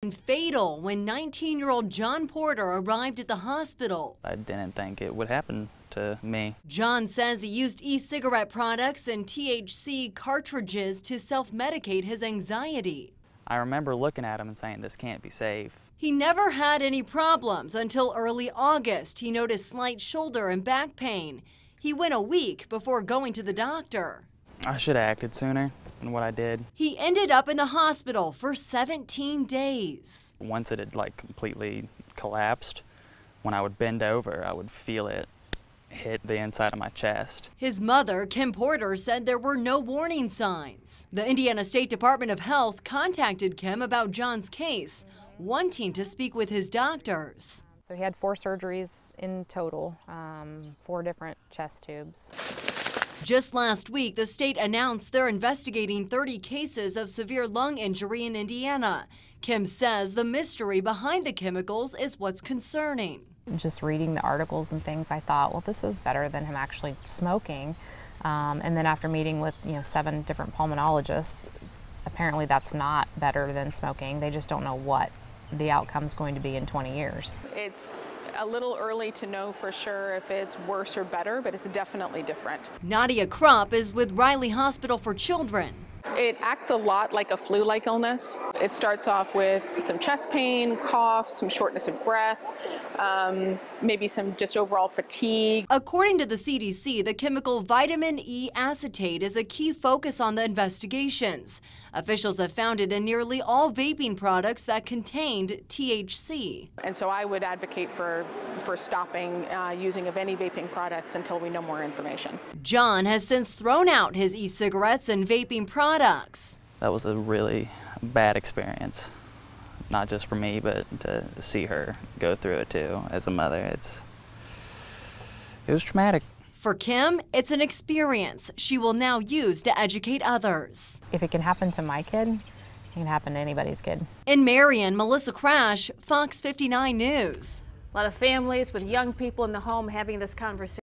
and fatal when 19 year old John Porter arrived at the hospital. I didn't think it would happen to me. John says he used e cigarette products and THC cartridges to self medicate his anxiety. I remember looking at him and saying, This can't be safe. He never had any problems until early August. He noticed slight shoulder and back pain. He went a week before going to the doctor. I should have acted sooner than what I did. He ended up in the hospital for 17 days. Once it had like completely collapsed, when I would bend over, I would feel it hit the inside of my chest. His mother, Kim Porter, said there were no warning signs. The Indiana State Department of Health contacted Kim about John's case, wanting to speak with his doctors. So he had four surgeries in total, um, four different chest tubes. Just last week, the state announced they're investigating 30 cases of severe lung injury in Indiana. Kim says the mystery behind the chemicals is what's concerning. Just reading the articles and things, I thought, well, this is better than him actually smoking. Um, and then after meeting with you know seven different pulmonologists, apparently that's not better than smoking. They just don't know what the outcome's going to be in 20 years. It's a little early to know for sure if it's worse or better, but it's definitely different. Nadia Krupp is with Riley Hospital for Children. It acts a lot like a flu like illness. It starts off with some chest pain, cough, some shortness of breath, um, maybe some just overall fatigue. According to the CDC, the chemical vitamin E acetate is a key focus on the investigations. Officials have found it in nearly all vaping products that contained THC. And so I would advocate for, for stopping uh, using of any vaping products until we know more information. John has since thrown out his e cigarettes and vaping products. That was a really bad experience. Not just for me, but to see her go through it too. As a mother, it's it was traumatic. For Kim, it's an experience she will now use to educate others. If it can happen to my kid, it can happen to anybody's kid. In Marion, Melissa Crash, Fox 59 News. A lot of families with young people in the home having this conversation.